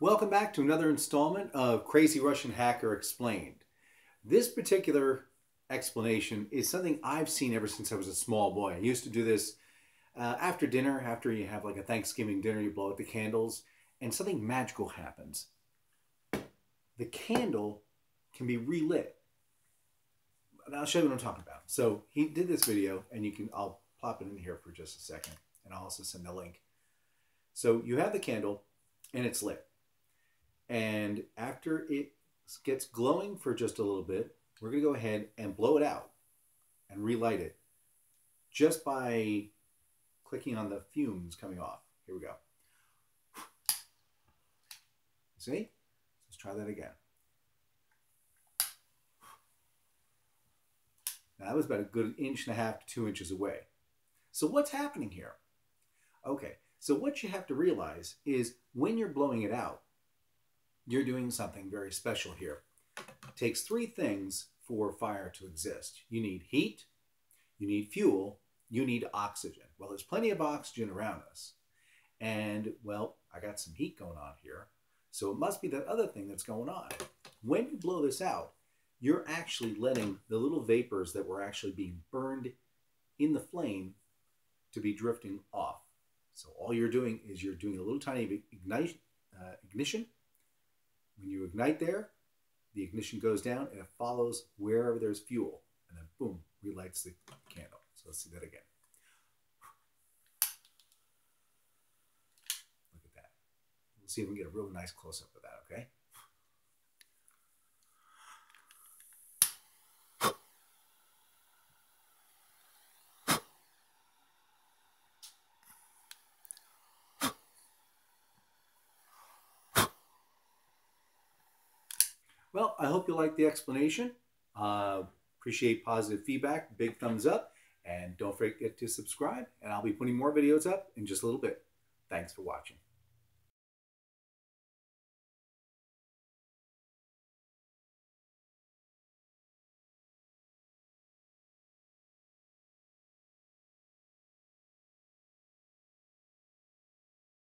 Welcome back to another installment of Crazy Russian Hacker Explained. This particular explanation is something I've seen ever since I was a small boy. I used to do this uh, after dinner, after you have like a Thanksgiving dinner, you blow out the candles, and something magical happens. The candle can be relit. I'll show you what I'm talking about. So he did this video, and you can I'll plop it in here for just a second, and I'll also send the link. So you have the candle, and it's lit. And after it gets glowing for just a little bit, we're going to go ahead and blow it out and relight it just by clicking on the fumes coming off. Here we go. See? Let's try that again. Now that was about a good inch and a half to two inches away. So what's happening here? Okay, so what you have to realize is when you're blowing it out, you're doing something very special here. It takes three things for fire to exist. You need heat, you need fuel, you need oxygen. Well, there's plenty of oxygen around us. And, well, I got some heat going on here. So it must be that other thing that's going on. When you blow this out, you're actually letting the little vapors that were actually being burned in the flame to be drifting off. So all you're doing is you're doing a little tiny ignition, uh, ignition when you ignite there, the ignition goes down and it follows wherever there's fuel. And then boom, relights the candle. So let's see that again. Look at that. We'll see if we can get a real nice close up of that, okay? Well, I hope you like the explanation. Uh, appreciate positive feedback, big thumbs up, and don't forget to subscribe. And I'll be putting more videos up in just a little bit. Thanks for watching.